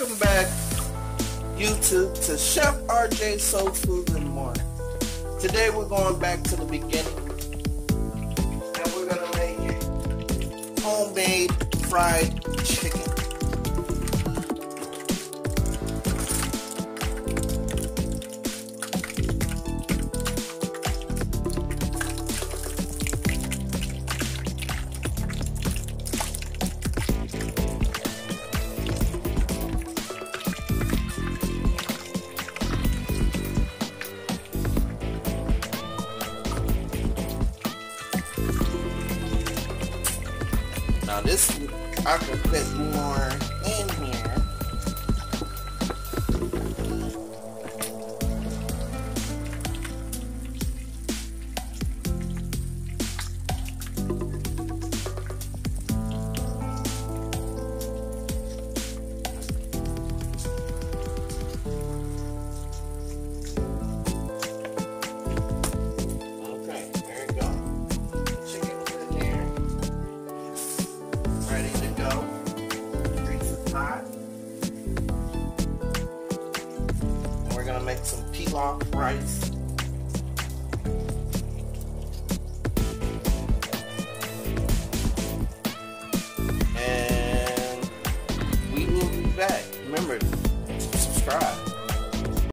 Welcome back, YouTube, to Chef RJ Soul Foods and More. Today we're going back to the beginning, and we're gonna make homemade fried chicken. Now this, I can fit more gonna make some pilaf rice. And we will be back. Remember,